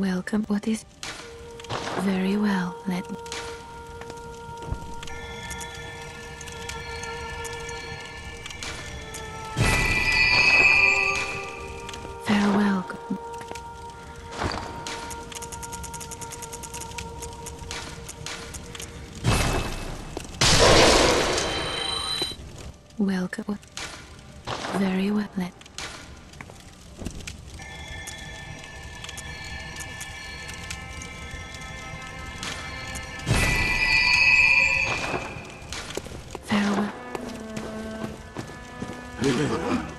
Welcome. What is? Very well. Let. うん。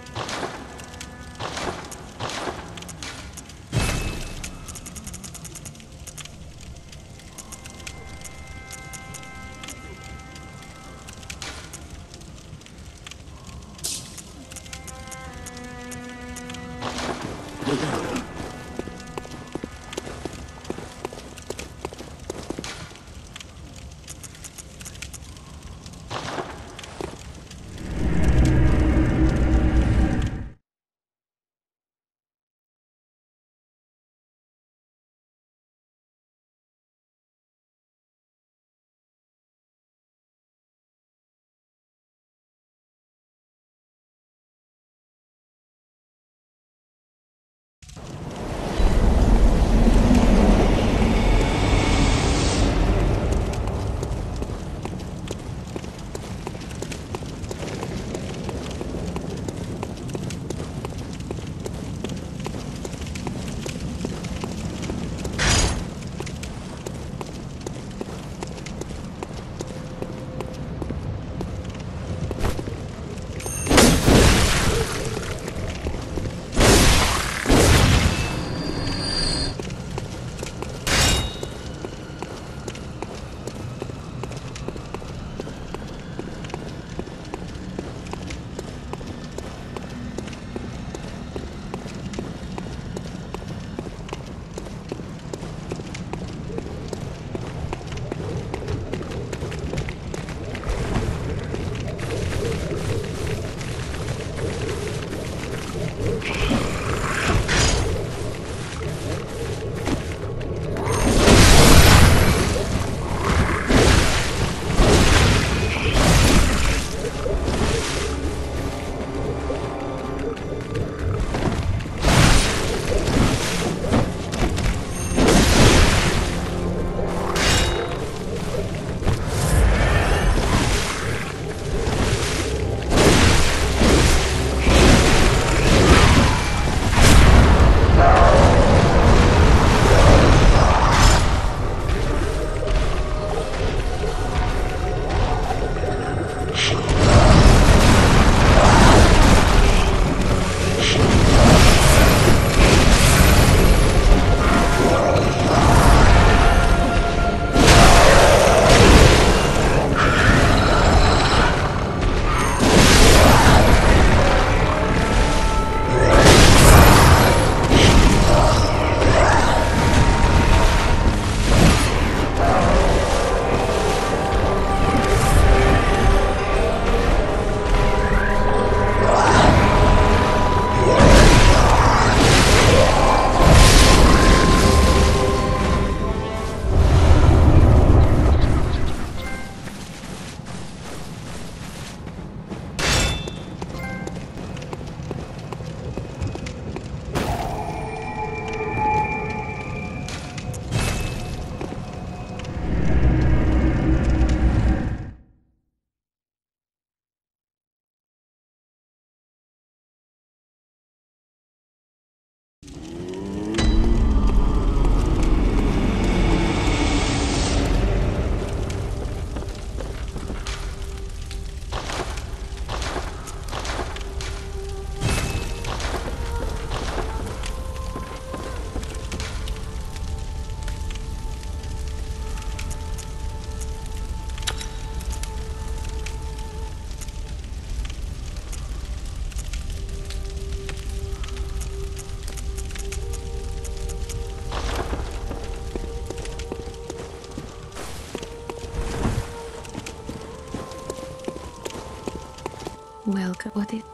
Welcome. What is?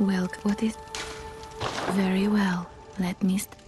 Well, what is. Very well. Let me. St-